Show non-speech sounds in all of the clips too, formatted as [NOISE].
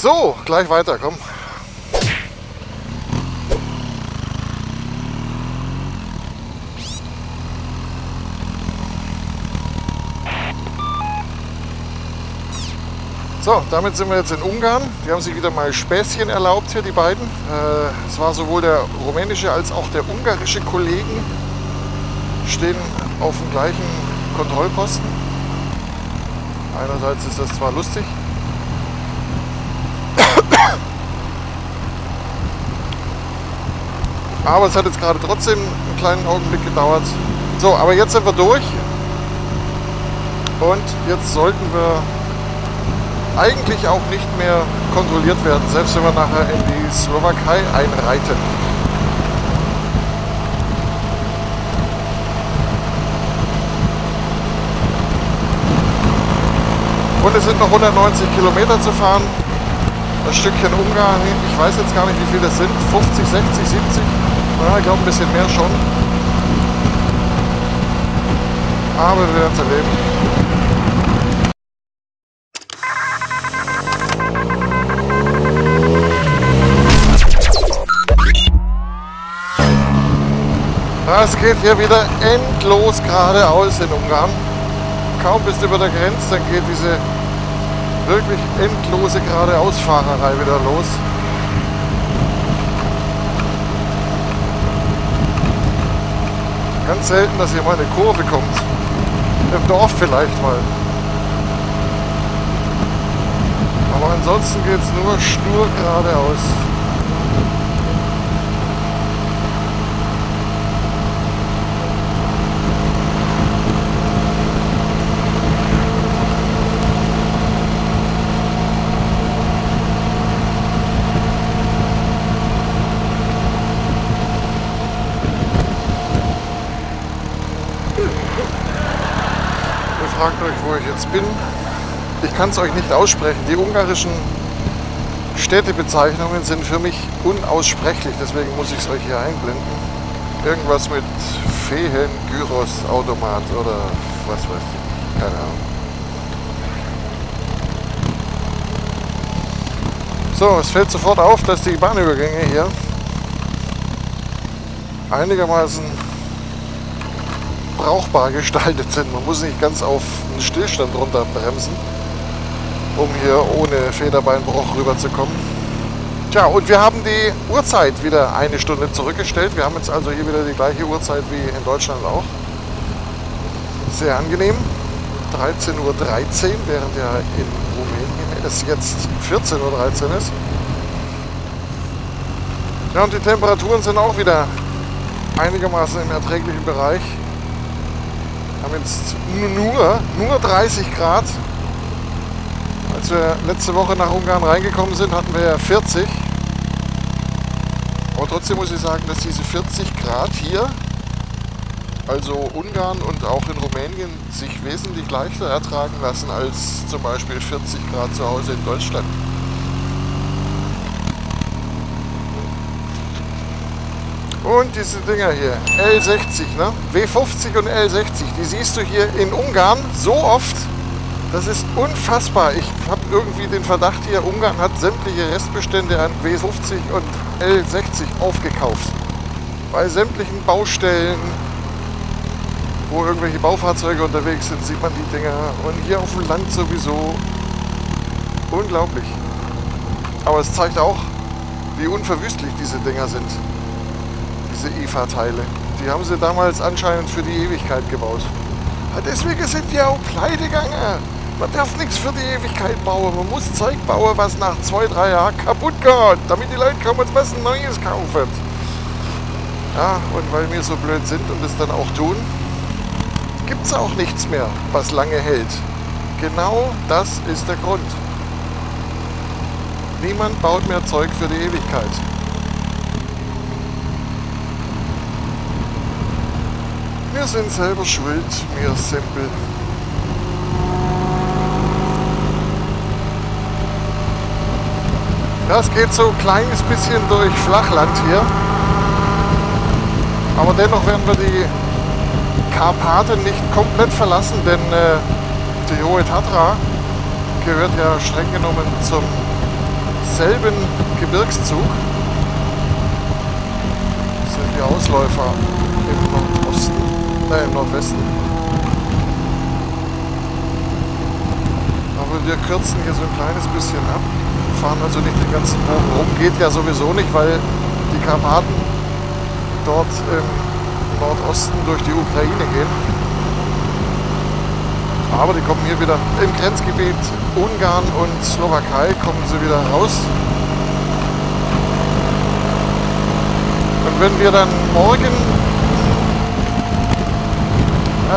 So, gleich weiter, komm. So, damit sind wir jetzt in Ungarn. Die haben sich wieder mal Späßchen erlaubt hier, die beiden. Äh, es war sowohl der rumänische als auch der ungarische Kollegen stehen auf dem gleichen Kontrollposten. Einerseits ist das zwar lustig, aber es hat jetzt gerade trotzdem einen kleinen Augenblick gedauert. So, aber jetzt sind wir durch und jetzt sollten wir eigentlich auch nicht mehr kontrolliert werden, selbst wenn wir nachher in die Slowakei einreiten. Und es sind noch 190 Kilometer zu fahren. Das Stückchen Ungarn, ich weiß jetzt gar nicht, wie viel das sind. 50, 60, 70? Ja, ich glaube ein bisschen mehr schon. Aber wir werden es erleben. Es geht hier wieder endlos geradeaus in Ungarn. Kaum bist du über der Grenze, dann geht diese wirklich endlose geradeausfahrerei wieder los. Ganz selten, dass hier mal eine Kurve kommt. Im Dorf vielleicht mal. Aber ansonsten geht es nur stur geradeaus. fragt euch, wo ich jetzt bin. Ich kann es euch nicht aussprechen. Die ungarischen Städtebezeichnungen sind für mich unaussprechlich, deswegen muss ich es euch hier einblenden. Irgendwas mit Fehen, Gyros, Automat oder was weiß ich. Keine Ahnung. So, es fällt sofort auf, dass die Bahnübergänge hier einigermaßen brauchbar gestaltet sind. Man muss nicht ganz auf einen Stillstand runterbremsen, um hier ohne Federbeinbruch rüberzukommen. Tja, und wir haben die Uhrzeit wieder eine Stunde zurückgestellt. Wir haben jetzt also hier wieder die gleiche Uhrzeit wie in Deutschland auch. Sehr angenehm. 13.13 Uhr, während ja in Rumänien es jetzt 14.13 Uhr ist. Ja, und die Temperaturen sind auch wieder einigermaßen im erträglichen Bereich haben jetzt nur, nur 30 Grad. Als wir letzte Woche nach Ungarn reingekommen sind, hatten wir ja 40. Aber trotzdem muss ich sagen, dass diese 40 Grad hier, also Ungarn und auch in Rumänien, sich wesentlich leichter ertragen lassen als zum Beispiel 40 Grad zu Hause in Deutschland. Und diese Dinger hier, L60, ne? W50 und L60, die siehst du hier in Ungarn so oft, das ist unfassbar. Ich habe irgendwie den Verdacht hier, Ungarn hat sämtliche Restbestände an W50 und L60 aufgekauft. Bei sämtlichen Baustellen, wo irgendwelche Baufahrzeuge unterwegs sind, sieht man die Dinger. Und hier auf dem Land sowieso. Unglaublich. Aber es zeigt auch, wie unverwüstlich diese Dinger sind diese IFA-Teile. Die haben sie damals anscheinend für die Ewigkeit gebaut. Deswegen sind die auch pleite gegangen. Man darf nichts für die Ewigkeit bauen. Man muss Zeug bauen, was nach zwei, drei Jahren kaputt geht, damit die Leute kommen und was Neues kaufen. Ja, und weil wir so blöd sind und es dann auch tun, gibt es auch nichts mehr, was lange hält. Genau das ist der Grund. Niemand baut mehr Zeug für die Ewigkeit. Wir sind selber schuld, mir simpel. Das geht so ein kleines bisschen durch Flachland hier. Aber dennoch werden wir die Karpaten nicht komplett verlassen, denn äh, die Hohe Tatra gehört ja streng genommen zum selben Gebirgszug. Das sind die Ausläufer im äh, im Nordwesten. Aber wir kürzen hier so ein kleines bisschen ab. Fahren also nicht den ganzen Bogen rum. Geht ja sowieso nicht, weil die Karpaten dort im Nordosten durch die Ukraine gehen. Aber die kommen hier wieder im Grenzgebiet Ungarn und Slowakei, kommen sie wieder raus. Und wenn wir dann morgen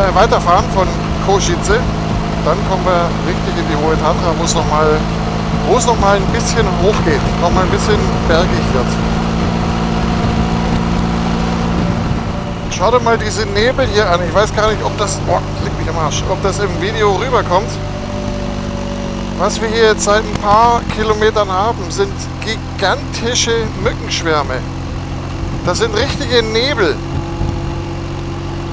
äh, weiterfahren von Kosice, dann kommen wir richtig in die Hohe Tatra, wo es nochmal noch mal ein bisschen hoch geht, nochmal ein bisschen bergig wird. Schau dir mal diese Nebel hier an. Ich weiß gar nicht, ob das, oh, liegt mich am Arsch, ob das im Video rüberkommt. Was wir hier jetzt seit ein paar Kilometern haben, sind gigantische Mückenschwärme. Das sind richtige Nebel.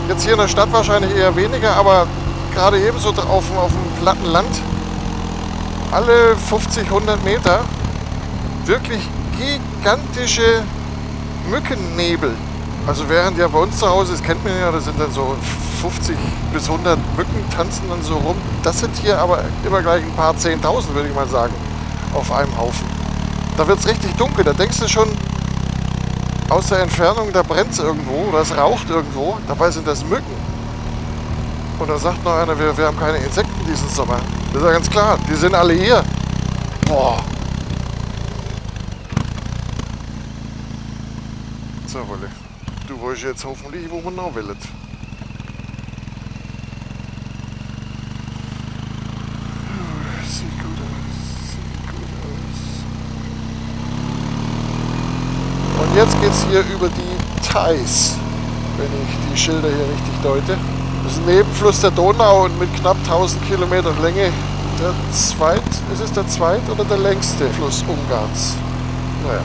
Jetzt hier in der Stadt wahrscheinlich eher weniger, aber gerade ebenso auf, auf dem platten Land. Alle 50, 100 Meter wirklich gigantische Mückennebel. Also während ja bei uns zu Hause, das kennt man ja, da sind dann so 50 bis 100 Mücken tanzen dann so rum. Das sind hier aber immer gleich ein paar Zehntausend, würde ich mal sagen, auf einem Haufen. Da wird es richtig dunkel, da denkst du schon, aus der Entfernung, da brennt es irgendwo oder es raucht irgendwo. Dabei sind das Mücken. Und da sagt noch einer, wir, wir haben keine Insekten diesen Sommer. Das ist ja ganz klar, die sind alle hier. Boah. So, Wolle. Du weißt jetzt hoffentlich, wo wir noch wollen. Sieht gut aus, sieht gut aus. Und jetzt geht es hier über die Theiß, wenn ich die Schilder hier richtig deute. Das ist ein Nebenfluss der Donau und mit knapp 1000 Kilometern Länge der zweit, ist es der zweit oder der längste Fluss Ungarns? Naja,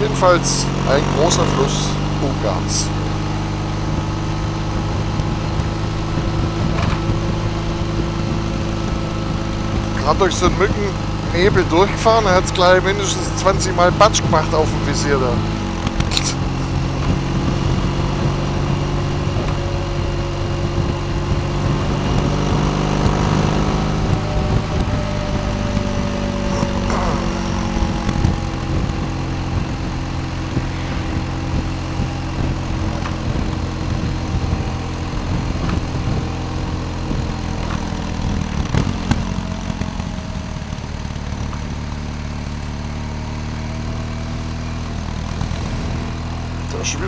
jedenfalls ein großer Fluss Ungarns. Gerade durch so einen Mückennebel durchgefahren, er hat es gleich mindestens 20 Mal Batsch gemacht auf dem Visier da.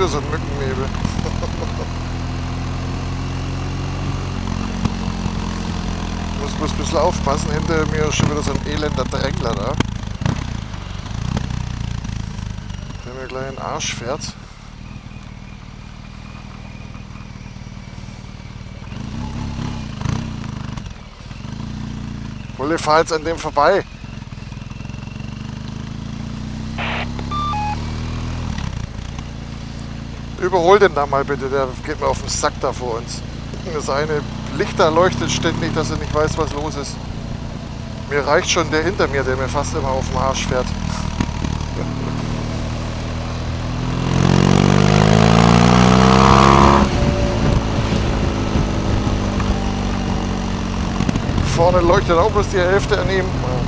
So ein Mückennebel. muss bloß ein bisschen aufpassen, hinter mir ist schon wieder so ein elender Drängler da. Der mir gleich in den Arsch fährt. Wolle, fahr jetzt an dem vorbei. Überhol den da mal bitte, der geht mir auf den Sack da vor uns. Das eine Lichter leuchtet ständig, dass er nicht weiß, was los ist. Mir reicht schon der hinter mir, der mir fast immer auf den Arsch fährt. Vorne leuchtet auch bloß die Hälfte daneben. Also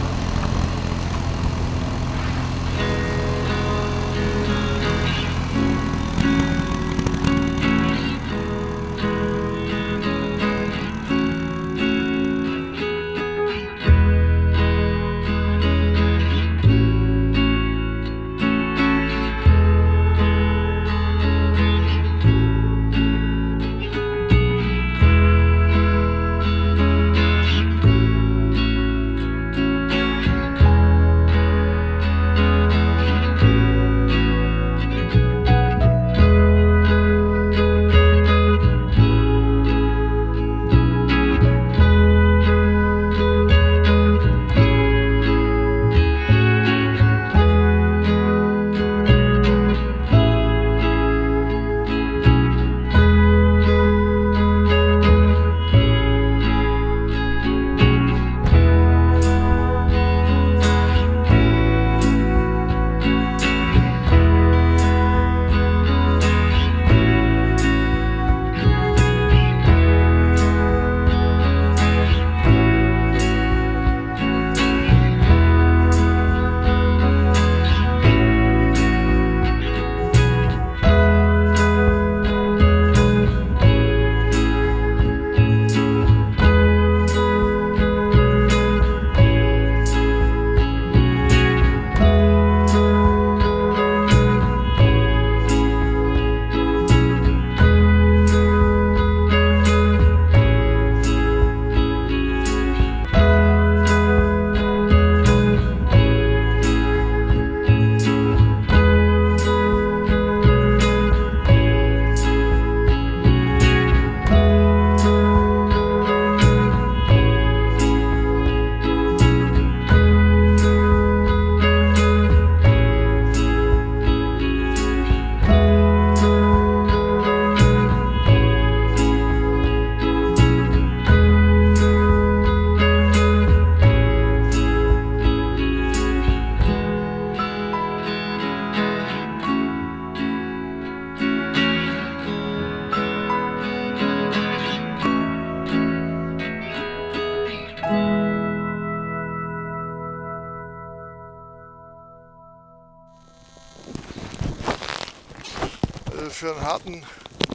harten,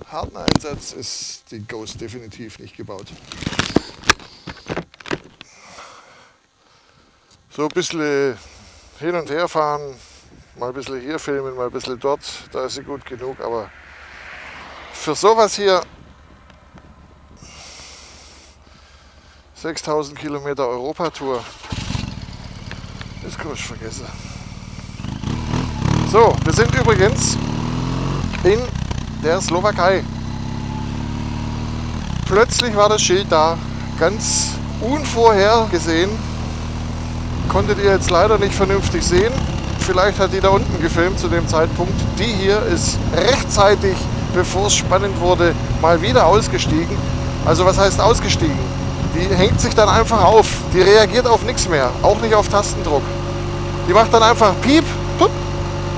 harten Einsatz ist die Ghost definitiv nicht gebaut. So ein bisschen hin und her fahren, mal ein bisschen hier filmen, mal ein bisschen dort, da ist sie gut genug, aber für sowas hier 6000 Kilometer Europatour, das kann ich vergessen. So, wir sind übrigens in der Slowakei. Plötzlich war das Schild da, ganz unvorhergesehen. Konntet ihr jetzt leider nicht vernünftig sehen. Vielleicht hat die da unten gefilmt zu dem Zeitpunkt. Die hier ist rechtzeitig, bevor es spannend wurde, mal wieder ausgestiegen. Also was heißt ausgestiegen? Die hängt sich dann einfach auf. Die reagiert auf nichts mehr, auch nicht auf Tastendruck. Die macht dann einfach Piep,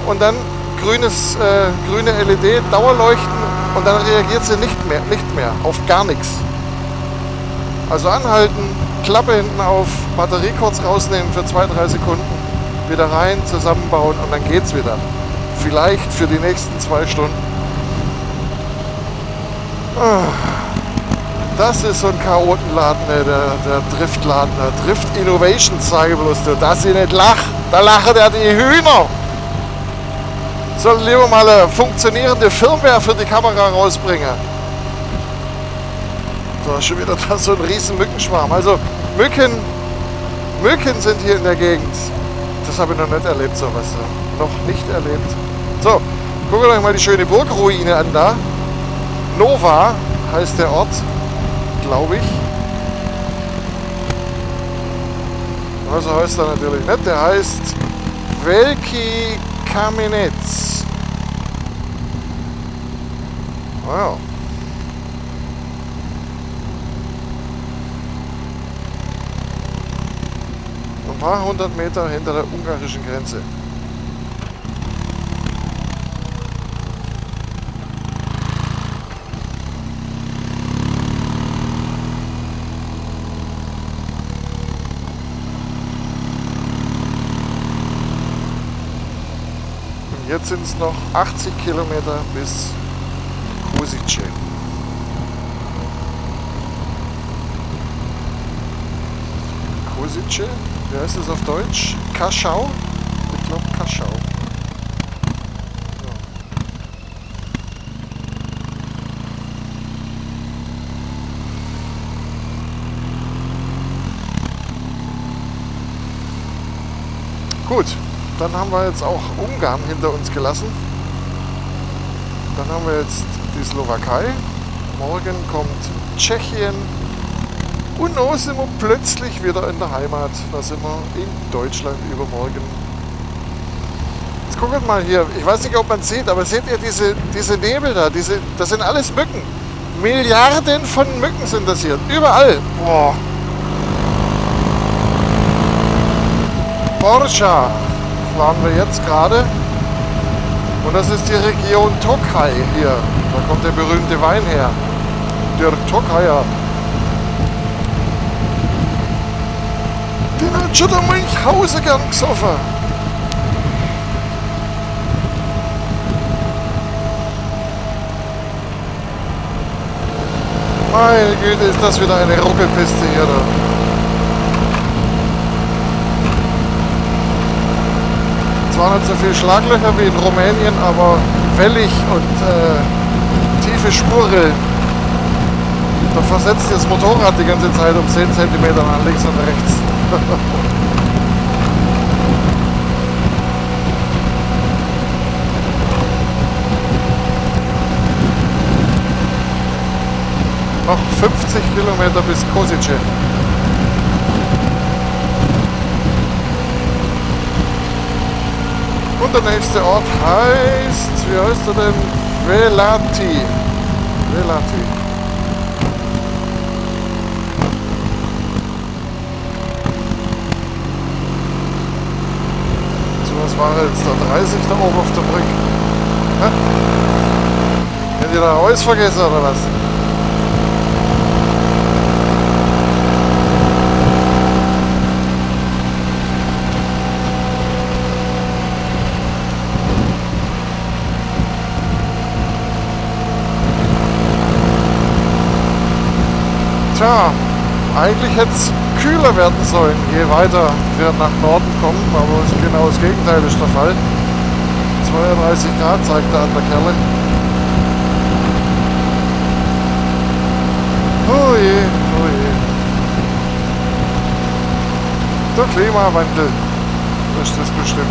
und dann grünes, äh, grüne LED, Dauerleuchten und dann reagiert sie nicht mehr, nicht mehr auf gar nichts. Also anhalten, Klappe hinten auf, Batterie kurz rausnehmen für zwei, drei Sekunden, wieder rein, zusammenbauen und dann geht's wieder. Vielleicht für die nächsten zwei Stunden. Das ist so ein Chaotenladen, der, der Driftladen, der Drift Innovations, sage bloß, dass ich nicht lach. Da lachen ja die Hühner soll lieber mal eine funktionierende Firmware für die Kamera rausbringen. Da ist schon wieder da so ein riesen Mückenschwarm. Also Mücken, Mücken sind hier in der Gegend. Das habe ich noch nicht erlebt, sowas. Noch nicht erlebt. So, guckt euch mal die schöne Burgruine an da. Nova heißt der Ort, glaube ich. Also heißt er natürlich nicht. Der heißt Velki Kamenetz. Wow. Ein paar hundert Meter hinter der ungarischen Grenze. Jetzt sind es noch 80 Kilometer bis Kosice. Kosice? Wie heißt das auf Deutsch? Kaschau? Ich glaube Kaschau. Gut, dann haben wir jetzt auch Ungarn hinter uns gelassen. Dann haben wir jetzt die Slowakei. Morgen kommt Tschechien. Und dann sind wir plötzlich wieder in der Heimat. Da sind wir in Deutschland übermorgen. Jetzt guckt mal hier. Ich weiß nicht, ob man sieht, aber seht ihr diese, diese Nebel da? Diese, das sind alles Mücken. Milliarden von Mücken sind das hier. Überall. Boah. Borja waren wir jetzt gerade. Und das ist die Region Tokai hier. Da kommt der berühmte Wein her. Der Tokaier. Den hat schon der Münchhausen gern gesoffen. Meine Güte, ist das wieder eine Ruckelpiste hier da. Zwar nicht so viel Schlaglöcher wie in Rumänien, aber wellig und äh, tiefe Spurrillen. Da versetzt das Motorrad die ganze Zeit um 10 cm nach links und rechts. [LAUGHS] Noch 50 Kilometer bis Kosice. Und der nächste Ort heißt, wie heißt er denn? Velati. Relativ. So, was war jetzt da 30 da oben auf der Brücke? Hä? Habt ihr da alles vergessen oder was? Ja, eigentlich hätte es kühler werden sollen, je weiter wir nach Norden kommen, aber genau das Gegenteil ist der Fall. 32 Grad zeigt der andere Kerle. Oh je, oh je. Der Klimawandel ist das bestimmt.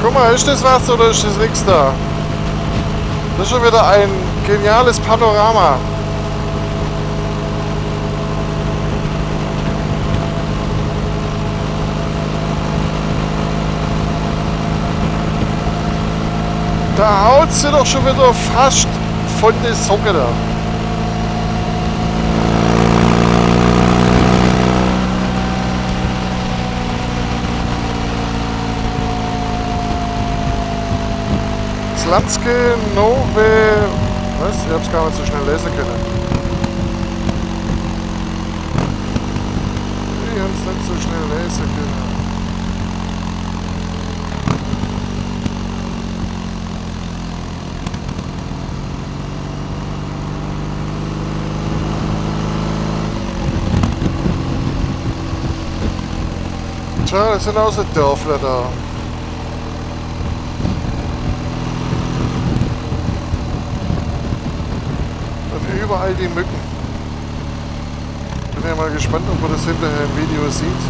Guck mal, ist das was oder ist das nichts da? Das ist schon wieder ein geniales Panorama. Da haut sie doch schon wieder fast von der Socke da. Slatske Nove... Was? Ich hab's gar nicht so schnell lesen können. Ich hab's nicht so schnell lesen können. Tja, das sind auch so Dörfler da. Und überall die Mücken. Bin ja mal gespannt, ob man das hinterher im Video sieht.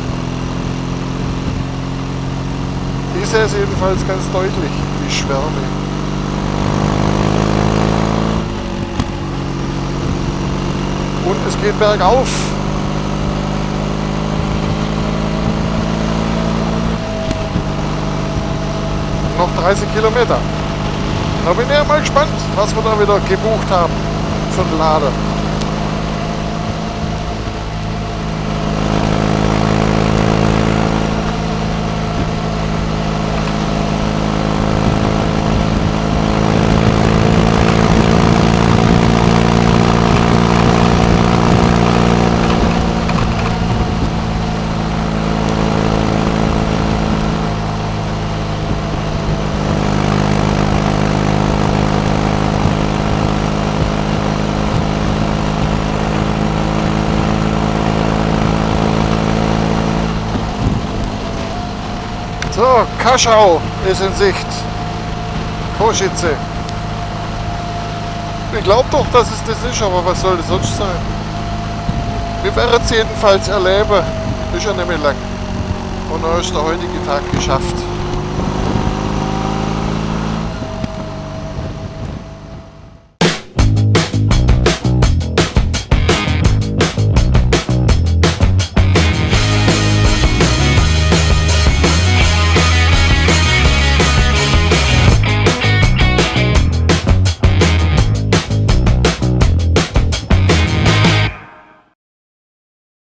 Ich sehe es jedenfalls ganz deutlich, die Schwärme. Und es geht bergauf. noch 30 Kilometer. Da bin ich ja mal gespannt, was wir da wieder gebucht haben für den Lader. So, Kaschau ist in Sicht. Koschitze. Ich glaube doch, dass es das ist, aber was soll das sonst sein? Wir werden es jedenfalls erleben. Ist ja nicht mehr lang. Und dann ist der heutige Tag geschafft.